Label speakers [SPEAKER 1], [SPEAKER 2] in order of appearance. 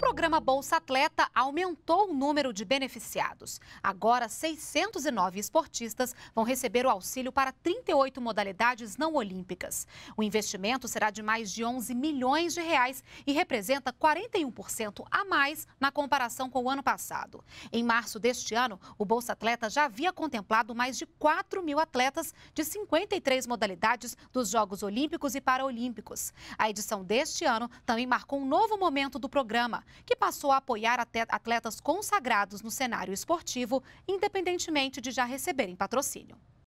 [SPEAKER 1] programa Bolsa Atleta aumentou o número de beneficiados. Agora, 609 esportistas vão receber o auxílio para 38 modalidades não olímpicas. O investimento será de mais de 11 milhões de reais e representa 41% a mais na comparação com o ano passado. Em março deste ano, o Bolsa Atleta já havia contemplado mais de 4 mil atletas de 53 modalidades dos Jogos Olímpicos e Paralímpicos. A edição deste ano também marcou um novo momento do programa, que passou a apoiar atletas consagrados no cenário esportivo, independentemente de já receberem patrocínio.